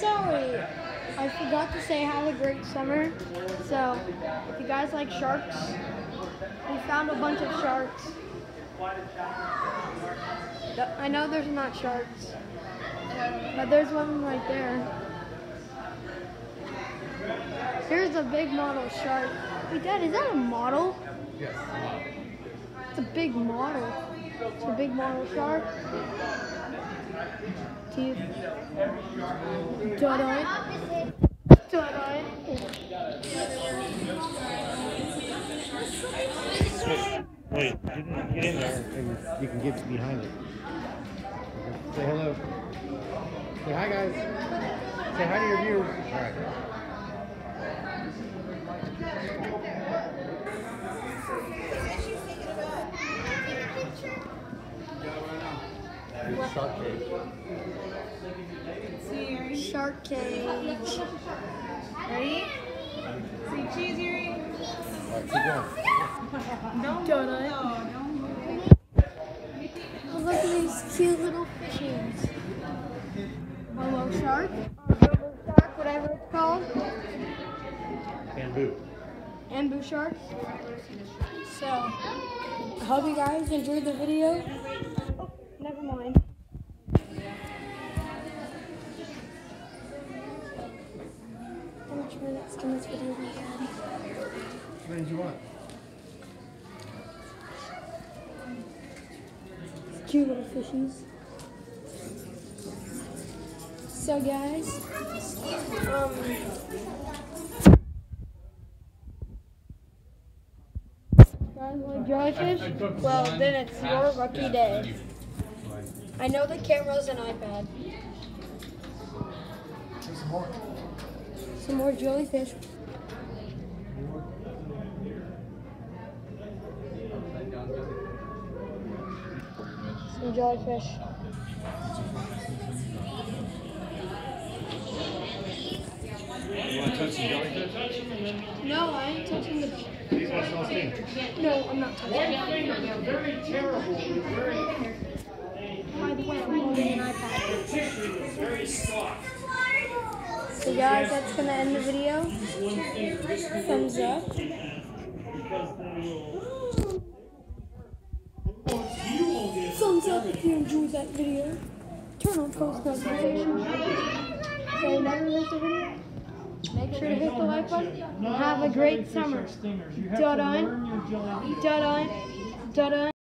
sorry. I forgot to say have a great summer. So, if you guys like sharks, we found a bunch of sharks. I know there's not sharks, but there's one right there. Here's a big model shark. Wait, Dad, is that a model? Yes. It's a big model. It's a big model shark. Teeth. Dun-dun. Dun-dun. Wait, get in, get in there and you can get behind it. Say hello. Say hi, guys. Say hi to your viewers. All right. Shark cage. Shark cage. Ready? Say cheese, Yuri. All right, keep going. Don't Dun-dun. No, Oh, look at these cute little fishies. Hello, shark. Or rubber shark, whatever it's called. Bamboo. Ambu sharks. So, I hope you guys enjoyed the video. Never mind. How much minutes can this video be? How many do you want? Cute little fishies. So guys, um, guys want jellyfish? Well, then it's your lucky day. I know the camera's an iPad. Some more. Some more jellyfish. Some jellyfish. You want to touch some jellyfish? No, I ain't touching the. These are so thin. No, I'm not touching. They're very terrible. They're very, So guys, that's gonna end the video. Thumbs up. Thumbs up if you enjoyed that video. Turn on post notifications. So you never miss a video. Make sure to hit the like button. Have a great summer. Da-dun. Da-dun. Da-dun.